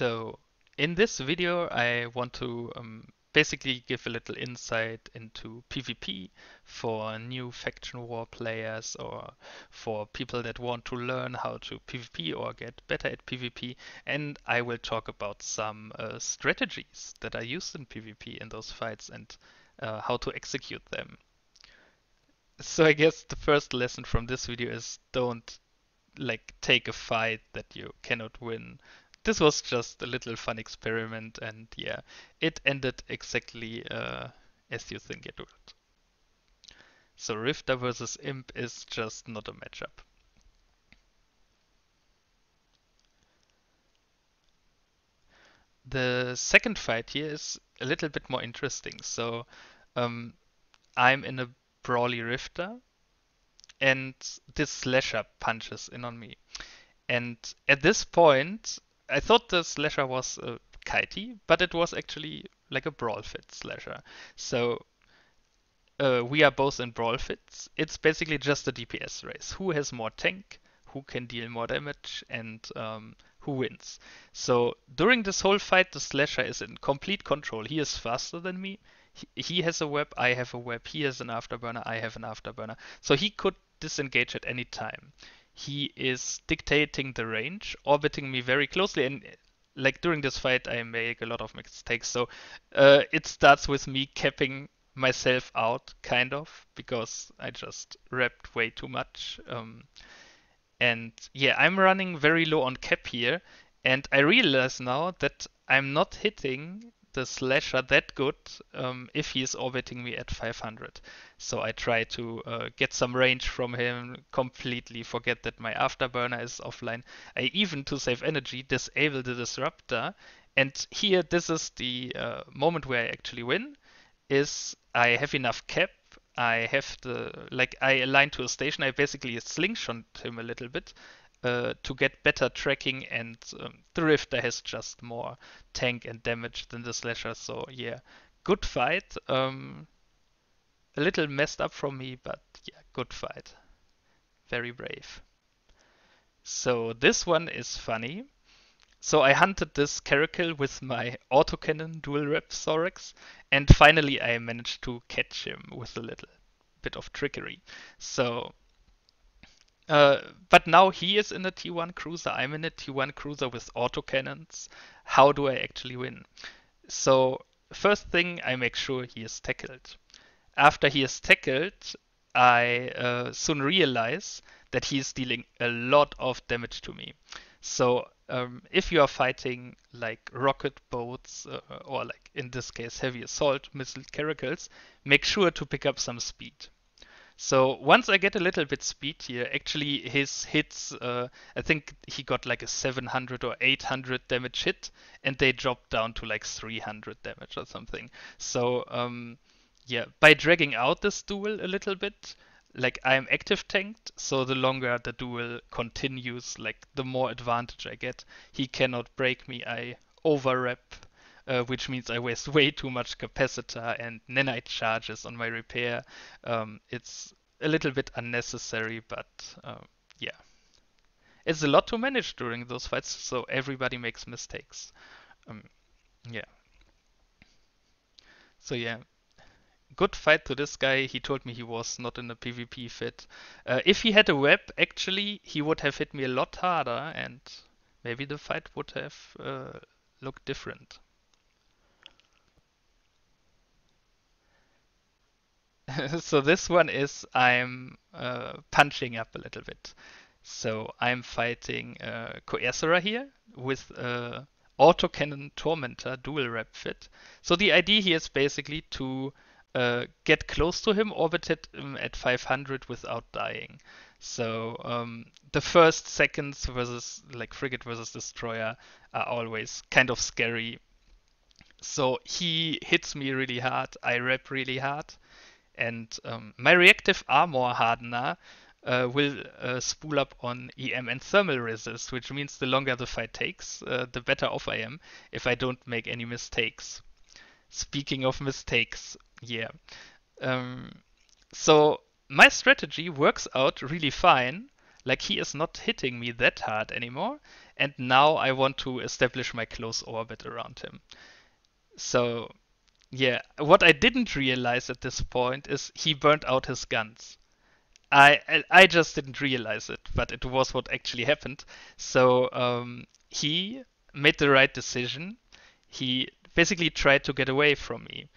So in this video, I want to um, basically give a little insight into PvP for new faction war players or for people that want to learn how to PvP or get better at PvP. And I will talk about some uh, strategies that are used in PvP in those fights and uh, how to execute them. So I guess the first lesson from this video is don't like take a fight that you cannot win this was just a little fun experiment, and yeah, it ended exactly uh, as you think it would. So Rifter versus Imp is just not a matchup. The second fight here is a little bit more interesting. So um, I'm in a Brawly Rifter, and this Slasher punches in on me. And at this point, I thought the slasher was a kitey, but it was actually like a brawl fit slasher. So uh, we are both in brawl fits. It's basically just a DPS race. Who has more tank? Who can deal more damage? And um, who wins? So during this whole fight, the slasher is in complete control. He is faster than me. He, he has a web. I have a web. He has an afterburner. I have an afterburner. So he could disengage at any time he is dictating the range, orbiting me very closely, and like during this fight, I make a lot of mistakes. So uh, it starts with me capping myself out, kind of, because I just wrapped way too much. Um, and yeah, I'm running very low on cap here, and I realize now that I'm not hitting the slasher that good um, if he is orbiting me at 500. So I try to uh, get some range from him, completely forget that my afterburner is offline. I even, to save energy, disable the disruptor. And here, this is the uh, moment where I actually win, is I have enough cap I have the like I align to a station. I basically slingshot him a little bit, uh, to get better tracking, and um, the Rifter has just more tank and damage than the Slasher. So yeah, good fight. Um, a little messed up from me, but yeah, good fight. Very brave. So this one is funny. So I hunted this Caracal with my autocannon dual rep Thorax, and finally I managed to catch him with a little bit of trickery. So uh, but now he is in a T1 cruiser. I'm in a T1 cruiser with autocannons. How do I actually win? So first thing, I make sure he is tackled. After he is tackled, I uh, soon realize that he is dealing a lot of damage to me. So um, if you are fighting like rocket boats uh, or like in this case heavy assault missile caracals, make sure to pick up some speed. So once I get a little bit speed here, actually his hits, uh, I think he got like a 700 or 800 damage hit, and they dropped down to like 300 damage or something. So um, yeah, by dragging out this duel a little bit, like I'm active tanked, so the longer the duel continues, like the more advantage I get. He cannot break me. I over rep. Uh, which means I waste way too much capacitor and nanite charges on my repair. Um, it's a little bit unnecessary, but uh, yeah. It's a lot to manage during those fights, so everybody makes mistakes. Um, yeah. So yeah, good fight to this guy. He told me he was not in a PvP fit. Uh, if he had a web, actually, he would have hit me a lot harder, and maybe the fight would have uh, looked different. so this one is I'm uh, punching up a little bit. So I'm fighting uh, Coercerer here with uh, Autocannon Tormentor dual rep fit. So the idea here is basically to uh, get close to him, orbit him at 500 without dying. So um, the first seconds versus like frigate versus destroyer are always kind of scary. So he hits me really hard, I rep really hard, and um, my reactive armor hardener uh, will uh, spool up on EM and thermal resist, which means the longer the fight takes, uh, the better off I am if I don't make any mistakes. Speaking of mistakes, yeah. Um, so my strategy works out really fine. Like he is not hitting me that hard anymore, and now I want to establish my close orbit around him. So, yeah, what I didn't realize at this point is he burned out his guns. I I just didn't realize it, but it was what actually happened. So um, he made the right decision. He basically tried to get away from me,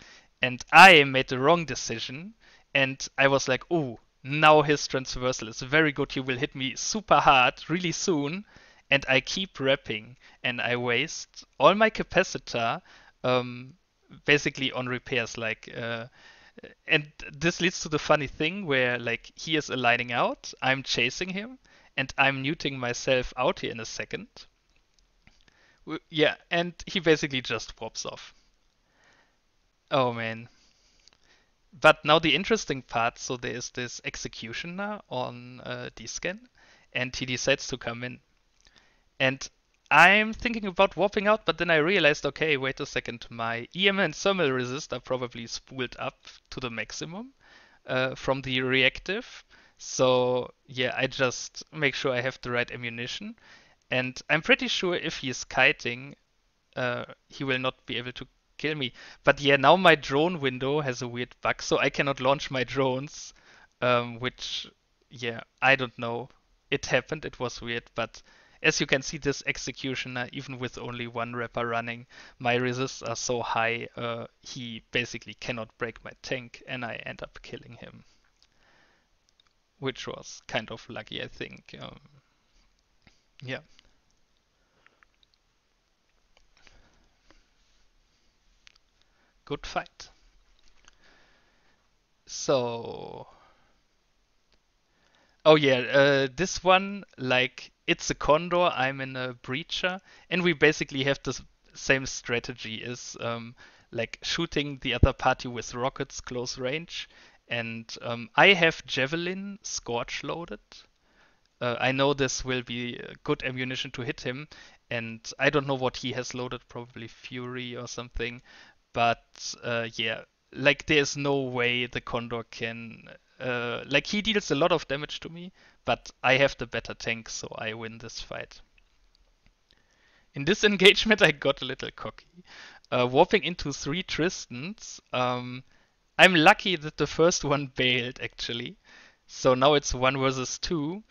and I made the wrong decision. And I was like, "Oh, now his transversal is very good. He will hit me super hard really soon." And I keep repping, and I waste all my capacitor um, basically on repairs like. Uh, and this leads to the funny thing where like he is aligning out, I'm chasing him, and I'm muting myself out here in a second. Yeah, and he basically just pops off. Oh man. But now the interesting part, so there is this executioner on uh, scan, and he decides to come in. And I'm thinking about warping out, but then I realized, okay, wait a second, my EM and thermal resist are probably spooled up to the maximum uh, from the reactive. So yeah, I just make sure I have the right ammunition. And I'm pretty sure if he's kiting, uh, he will not be able to kill me. But yeah, now my drone window has a weird bug, so I cannot launch my drones, um, which, yeah, I don't know. It happened, it was weird, but as you can see, this executioner, even with only one repper running, my resists are so high, uh, he basically cannot break my tank, and I end up killing him. Which was kind of lucky, I think. Um, yeah. Good fight. So... Oh yeah, uh, this one, like, it's a condor, I'm in a breacher, and we basically have the same strategy is um, like shooting the other party with rockets close range. And um, I have javelin scorch loaded. Uh, I know this will be good ammunition to hit him, and I don't know what he has loaded, probably fury or something. But uh, yeah, like there's no way the condor can uh, like he deals a lot of damage to me, but I have the better tank, so I win this fight. In this engagement, I got a little cocky. Uh, warping into three Tristans, um, I'm lucky that the first one bailed actually. So now it's one versus two.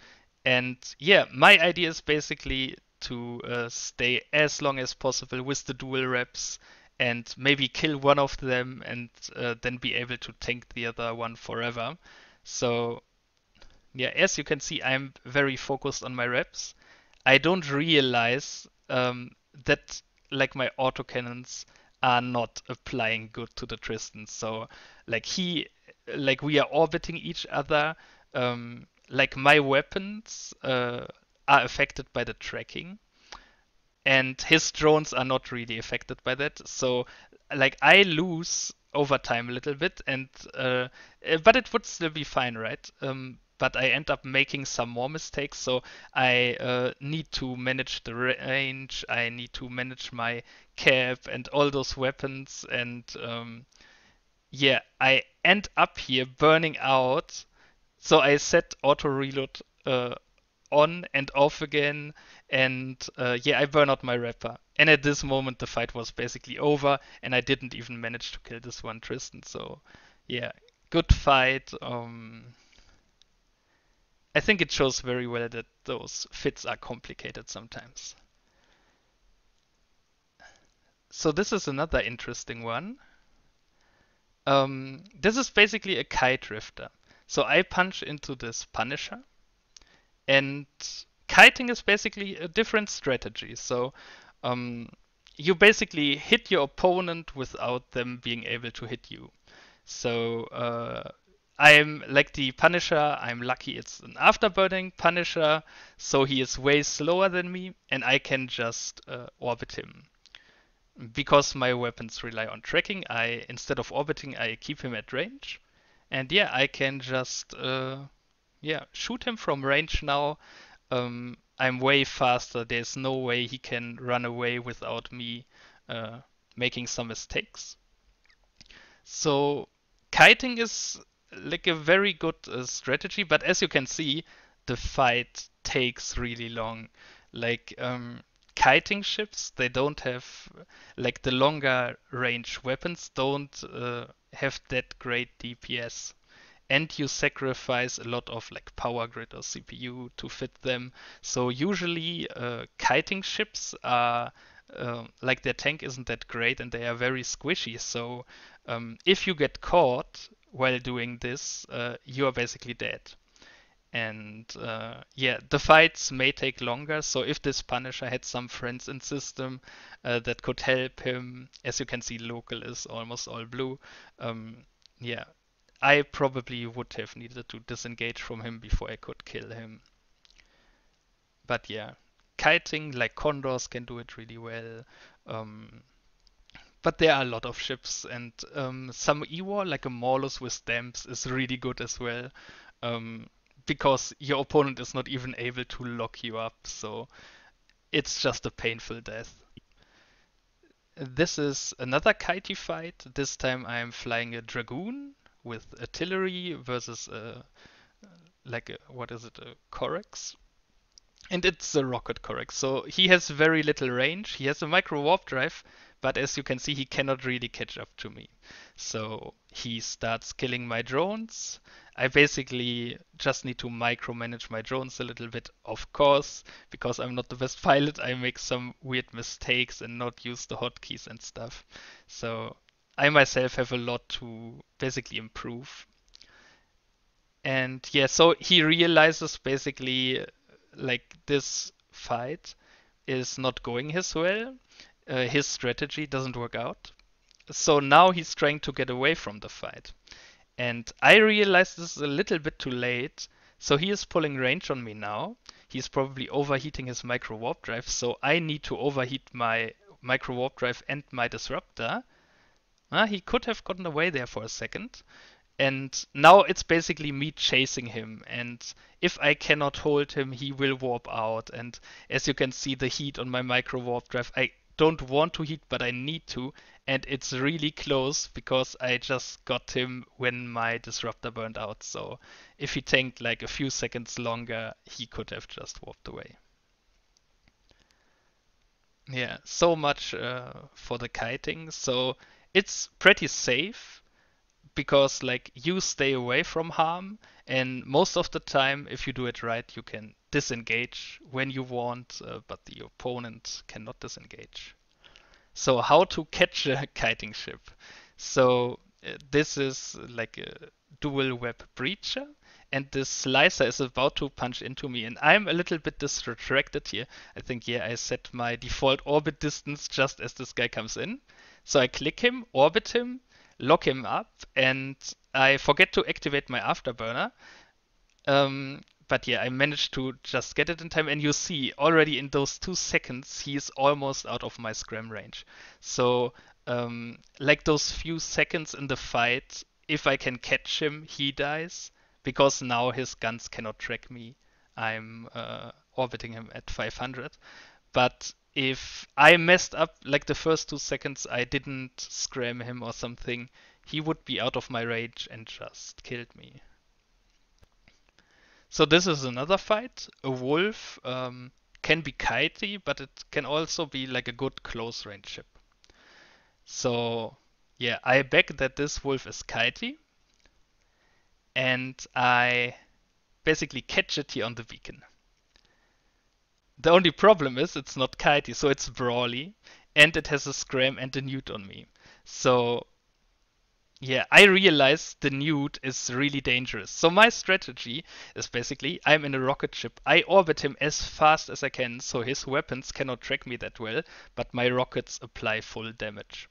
And yeah, my idea is basically to uh, stay as long as possible with the dual reps and maybe kill one of them and uh, then be able to tank the other one forever. So yeah, as you can see, I'm very focused on my reps. I don't realize um, that like my autocannons are not applying good to the Tristan. So like he, like we are orbiting each other. Um, like my weapons uh, are affected by the tracking and his drones are not really affected by that. So like I lose over time a little bit, and uh, but it would still be fine, right? Um, but I end up making some more mistakes, so I uh, need to manage the range. I need to manage my cap and all those weapons, and um, yeah, I end up here burning out. So I set auto reload uh, on and off again, and uh, yeah, I burn out my repper. And at this moment, the fight was basically over, and I didn't even manage to kill this one Tristan. So, yeah, good fight. Um, I think it shows very well that those fits are complicated sometimes. So this is another interesting one. Um, this is basically a kite rifter. So I punch into this Punisher, and kiting is basically a different strategy. So um, you basically hit your opponent without them being able to hit you. So uh, I'm like the Punisher. I'm lucky it's an afterburning Punisher, so he is way slower than me, and I can just uh, orbit him. Because my weapons rely on tracking, I instead of orbiting, I keep him at range, and yeah, I can just uh, yeah shoot him from range now. Um, I'm way faster. There's no way he can run away without me uh, making some mistakes. So kiting is like a very good uh, strategy, but as you can see, the fight takes really long. Like um, kiting ships, they don't have like the longer range weapons don't uh, have that great DPS and you sacrifice a lot of like power grid or CPU to fit them. So usually uh, kiting ships are uh, like their tank isn't that great and they are very squishy. So um, if you get caught while doing this, uh, you are basically dead. And uh, yeah, the fights may take longer. So if this Punisher had some friends in system uh, that could help him, as you can see, local is almost all blue. Um, yeah, I probably would have needed to disengage from him before I could kill him. But yeah, kiting like Condors can do it really well. Um, but there are a lot of ships, and um, some Ewar, like a Maulus with damps, is really good as well. Um, because your opponent is not even able to lock you up, so it's just a painful death. This is another kitey fight. This time I'm flying a Dragoon with artillery versus a, like a, what is it, a Corax? And it's a rocket Corax. So he has very little range. He has a micro warp drive, but as you can see, he cannot really catch up to me. So he starts killing my drones. I basically just need to micromanage my drones a little bit, of course, because I'm not the best pilot. I make some weird mistakes and not use the hotkeys and stuff. So I myself have a lot to basically improve. And yeah, so he realizes basically like this fight is not going his way uh, his strategy doesn't work out. So now he's trying to get away from the fight. And I realize this is a little bit too late. So he is pulling range on me now. He's probably overheating his micro warp drive. So I need to overheat my micro warp drive and my disruptor. Uh, he could have gotten away there for a second. And now it's basically me chasing him. And if I cannot hold him, he will warp out. And as you can see, the heat on my micro warp drive, I don't want to hit, but I need to. And it's really close because I just got him when my disruptor burned out. So if he tanked like a few seconds longer, he could have just walked away. Yeah, so much uh, for the kiting. So it's pretty safe because like you stay away from harm and most of the time if you do it right you can disengage when you want, uh, but the opponent cannot disengage. So how to catch a kiting ship? So uh, this is like a dual web breacher and this slicer is about to punch into me and I'm a little bit distracted here. I think yeah I set my default orbit distance just as this guy comes in. So I click him, orbit him, lock him up and I forget to activate my afterburner. Um, but yeah, I managed to just get it in time, and you see already in those two seconds he's almost out of my scram range. So um, like those few seconds in the fight, if I can catch him, he dies because now his guns cannot track me. I'm uh, orbiting him at 500. But if I messed up like the first two seconds, I didn't scram him or something, he would be out of my range and just killed me. So this is another fight. A wolf um, can be kitey, but it can also be like a good close range ship. So yeah, I bet that this wolf is kitey. And I basically catch it here on the beacon. The only problem is it's not kitey, so it's brawly, and it has a scram and a neut on me. So yeah, I realize the neut is really dangerous. So my strategy is basically I'm in a rocket ship. I orbit him as fast as I can so his weapons cannot track me that well, but my rockets apply full damage.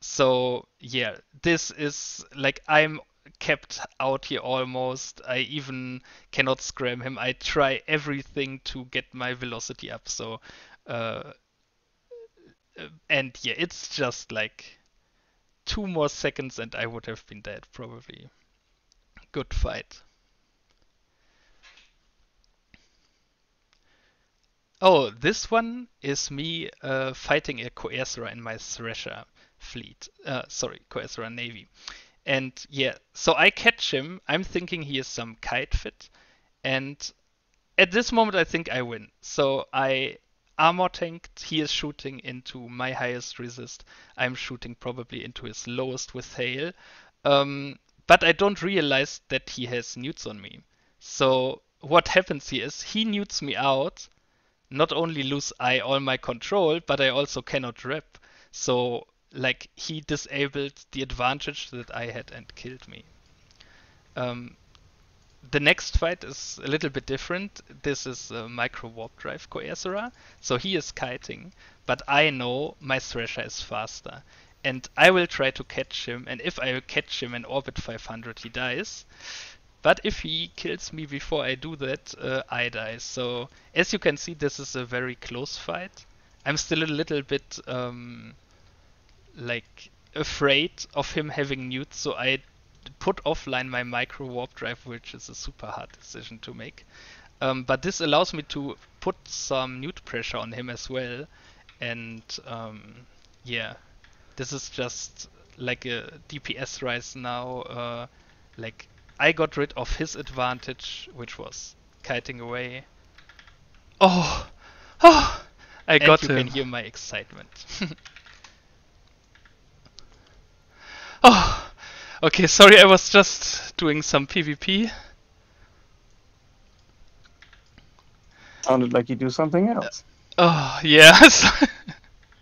So yeah, this is like I'm kept out here almost. I even cannot scram him. I try everything to get my velocity up. So uh, and yeah, it's just like two more seconds and I would have been dead, probably. Good fight. Oh, this one is me uh, fighting a Coersera in my Thrasher fleet. Uh, sorry, Coersera Navy. And yeah, so I catch him. I'm thinking he is some kite fit. And at this moment, I think I win. So I armor tanked. He is shooting into my highest resist. I'm shooting probably into his lowest with hail. Um, but I don't realize that he has neuts on me. So what happens here is he neuts me out. Not only lose I all my control, but I also cannot rep. So like he disabled the advantage that I had and killed me. Um, the next fight is a little bit different. This is a micro warp drive Coercerer, so he is kiting, but I know my Thrasher is faster. And I will try to catch him, and if I catch him in orbit 500, he dies. But if he kills me before I do that, uh, I die. So as you can see, this is a very close fight. I'm still a little bit um, like afraid of him having neuts, so I put offline my micro warp drive, which is a super hard decision to make. Um, but this allows me to put some neut pressure on him as well, and um, yeah, this is just like a DPS rise now. Uh, like I got rid of his advantage, which was kiting away. Oh, oh! I and got you him. can hear my excitement. oh. Okay, sorry, I was just doing some PvP. Sounded like you do something else. Uh, oh, yes.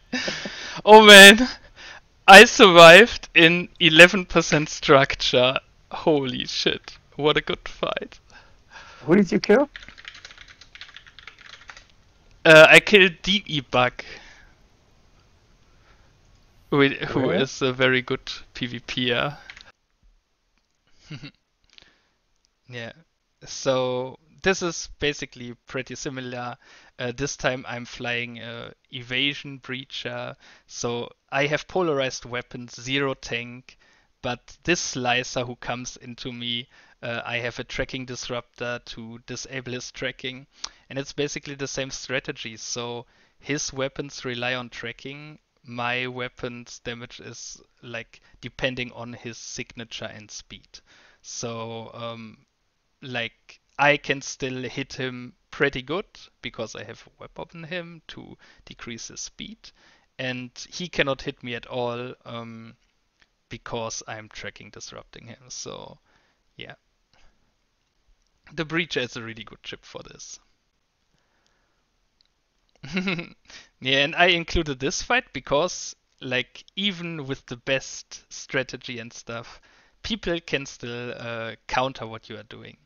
oh man, I survived in 11% structure. Holy shit, what a good fight. Who did you kill? Uh, I killed DE Bug. Who, who is a very good PvPer. yeah. So this is basically pretty similar. Uh, this time I'm flying uh, evasion breacher, so I have polarized weapons, zero tank, but this slicer who comes into me, uh, I have a tracking disruptor to disable his tracking, and it's basically the same strategy. So his weapons rely on tracking. My weapons damage is like depending on his signature and speed. So, um, like, I can still hit him pretty good because I have a web on him to decrease his speed, and he cannot hit me at all um, because I'm tracking disrupting him. So, yeah. The Breacher is a really good chip for this. yeah, and I included this fight because, like, even with the best strategy and stuff, people can still uh, counter what you are doing.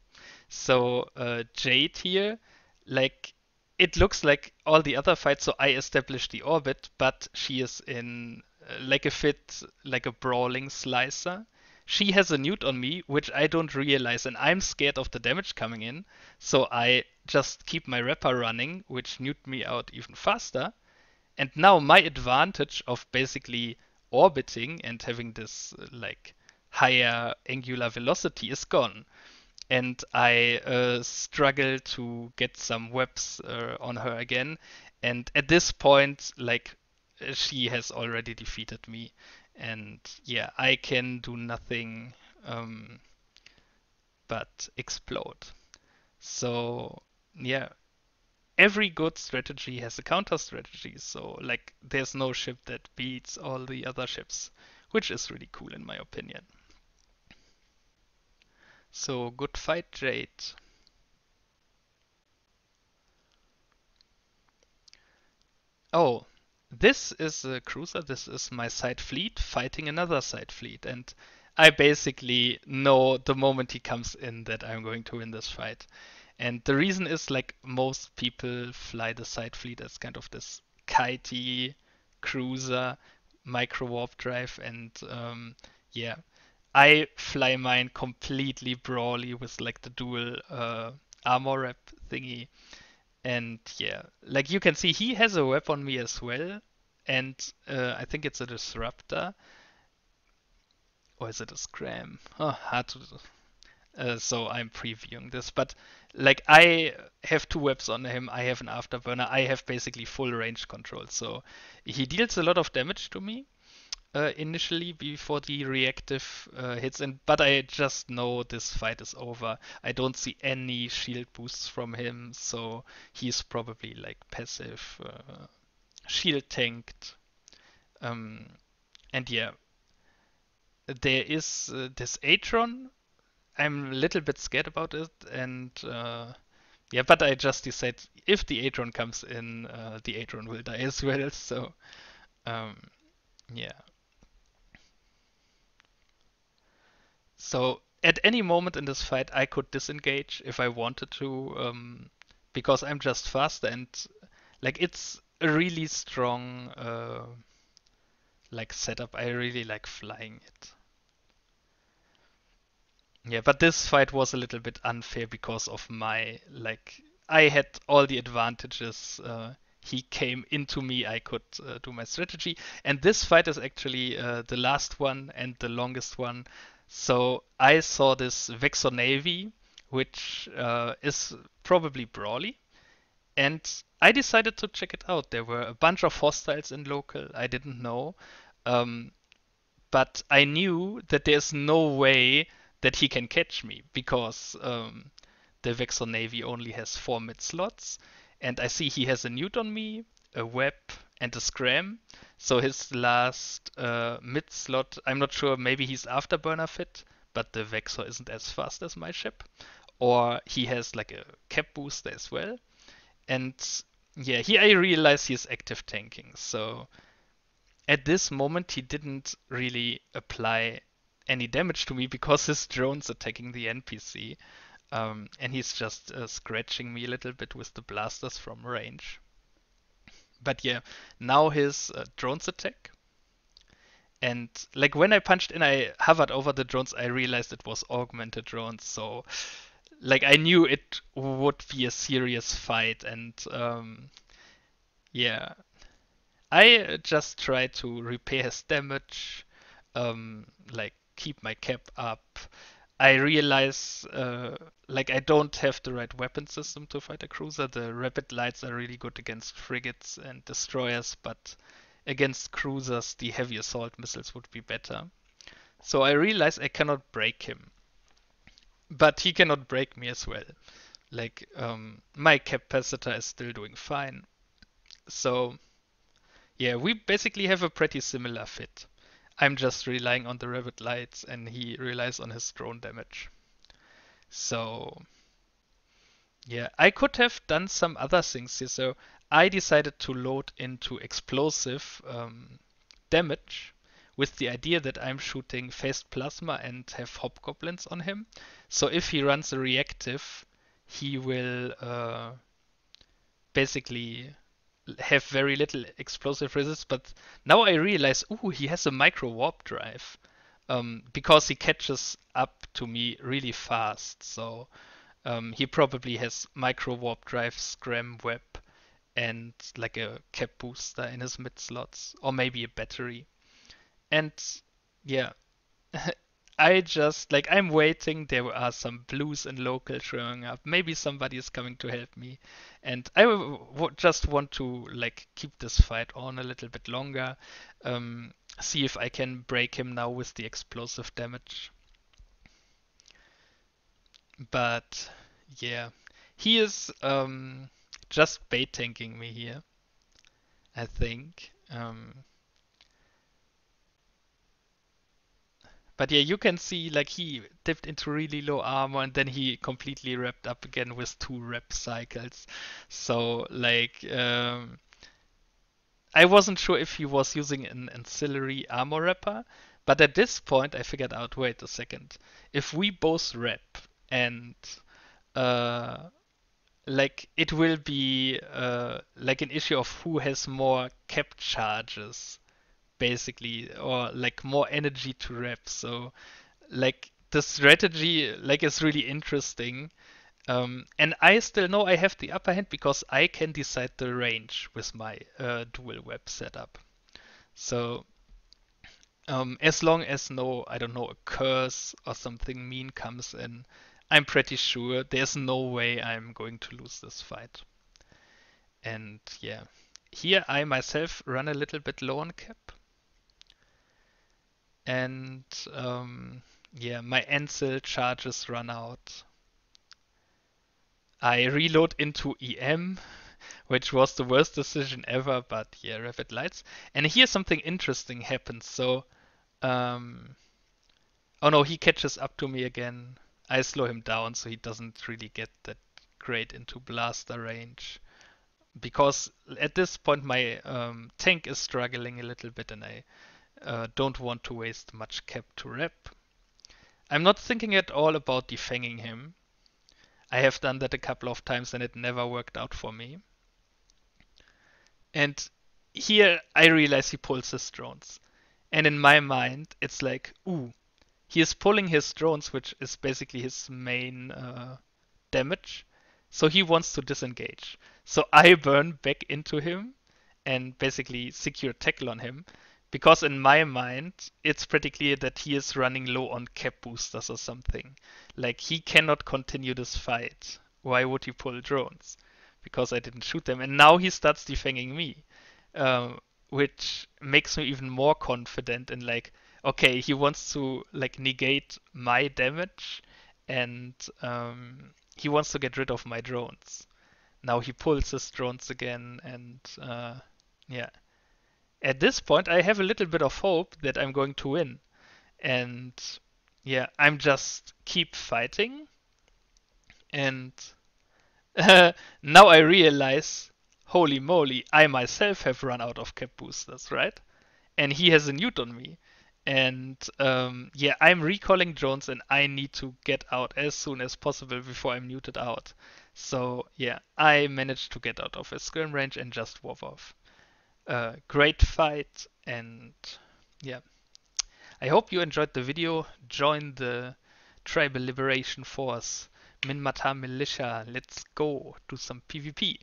So uh, Jade here, like it looks like all the other fights. So I established the orbit, but she is in uh, like a fit, like a brawling slicer. She has a neut on me, which I don't realize, and I'm scared of the damage coming in. So I just keep my repper running, which neut me out even faster. And now my advantage of basically orbiting and having this uh, like higher angular velocity is gone. And I uh, struggle to get some webs uh, on her again. And at this point, like, she has already defeated me. And yeah, I can do nothing um, but explode. So yeah, every good strategy has a counter strategy. So like, there's no ship that beats all the other ships, which is really cool in my opinion. So good fight, Jade. Oh, this is a cruiser. This is my Scythe fleet fighting another Scythe fleet. And I basically know the moment he comes in that I'm going to win this fight. And the reason is like most people fly the Scythe fleet as kind of this kitey cruiser, micro warp drive, and um, yeah, I fly mine completely brawly with like the dual uh, armor wrap thingy. And yeah, like you can see, he has a web on me as well. And uh, I think it's a disruptor. Or is it a scram? Oh, hard to. Uh, so I'm previewing this, but like I have two webs on him. I have an afterburner. I have basically full range control. So he deals a lot of damage to me uh, initially before the reactive uh, hits, and but I just know this fight is over. I don't see any shield boosts from him, so he's probably like passive, uh, shield tanked. Um, and yeah, there is uh, this Atron. I'm a little bit scared about it, and uh, yeah, but I just decide if the Atron comes in, uh, the Atron will die as well. So um, yeah. So at any moment in this fight, I could disengage if I wanted to, um, because I'm just faster and like it's a really strong uh, like setup. I really like flying it. Yeah, but this fight was a little bit unfair because of my like I had all the advantages. Uh, he came into me, I could uh, do my strategy, and this fight is actually uh, the last one and the longest one. So I saw this Vexor Navy, which uh, is probably Brawly, and I decided to check it out. There were a bunch of hostiles in local. I didn't know. Um, but I knew that there's no way that he can catch me because um, the Vexor Navy only has four mid slots. And I see he has a neut on me, a web, and a scram. So his last uh, mid slot, I'm not sure, maybe he's afterburner fit, but the Vexor isn't as fast as my ship. Or he has like a cap booster as well. And yeah, here I realize he's active tanking. So at this moment, he didn't really apply any damage to me because his drone's attacking the NPC. Um, and he's just uh, scratching me a little bit with the blasters from range. But yeah, now his uh, drones attack. And like when I punched in, I hovered over the drones, I realized it was augmented drones. So like I knew it would be a serious fight. And um, yeah, I just tried to repair his damage, um, like keep my cap up. I realize, uh, like, I don't have the right weapon system to fight a cruiser. The rapid lights are really good against frigates and destroyers, but against cruisers, the heavy assault missiles would be better. So I realize I cannot break him, but he cannot break me as well. Like, um, my capacitor is still doing fine. So, yeah, we basically have a pretty similar fit. I'm just relying on the rapid lights and he relies on his drone damage. So yeah, I could have done some other things here. So I decided to load into explosive um, damage with the idea that I'm shooting phased plasma and have hobgoblins on him. So if he runs a reactive, he will uh, basically have very little explosive resist, but now I realize, ooh, he has a micro warp drive. Um, because he catches up to me really fast. So um, he probably has micro warp drive, scram web, and like a cap booster in his mid slots, or maybe a battery. And yeah, I just like I'm waiting. There are some blues and local showing up. Maybe somebody is coming to help me, and I w- just want to like keep this fight on a little bit longer. Um, see if I can break him now with the explosive damage. But yeah, he is um, just bait tanking me here. I think. Um, But yeah, you can see like he dipped into really low armor and then he completely wrapped up again with two rep cycles. So like um, I wasn't sure if he was using an ancillary armor repper, but at this point I figured out, wait a second, if we both rep and uh, like it will be uh, like an issue of who has more cap charges basically, or like more energy to rep. So like the strategy like is really interesting. Um, and I still know I have the upper hand because I can decide the range with my uh, dual web setup. So um, as long as no, I don't know, a curse or something mean comes in, I'm pretty sure there's no way I'm going to lose this fight. And yeah, here I myself run a little bit low on cap. And um, yeah, my Ensil charges run out. I reload into EM, which was the worst decision ever, but yeah, Rapid Lights. And here something interesting happens. So, um, oh no, he catches up to me again. I slow him down so he doesn't really get that great into blaster range. Because at this point my um, tank is struggling a little bit and I uh, don't want to waste much cap to rep. I'm not thinking at all about defanging him. I have done that a couple of times and it never worked out for me. And here I realize he pulls his drones. And in my mind, it's like, ooh, he is pulling his drones, which is basically his main uh, damage. So he wants to disengage. So I burn back into him and basically secure tackle on him. Because in my mind, it's pretty clear that he is running low on cap boosters or something. Like he cannot continue this fight. Why would he pull drones? Because I didn't shoot them. And now he starts defending me. Uh, which makes me even more confident in like, okay, he wants to like negate my damage and um, he wants to get rid of my drones. Now he pulls his drones again and uh, yeah at this point, I have a little bit of hope that I'm going to win. And yeah, I'm just keep fighting. And uh, now I realize, holy moly, I myself have run out of cap boosters, right? And he has a neut on me. And um, yeah, I'm recalling drones and I need to get out as soon as possible before I'm muted out. So yeah, I managed to get out of his scram range and just warp off a great fight and yeah. I hope you enjoyed the video. Join the Tribal Liberation Force, Minmatar Militia. Let's go do some PvP.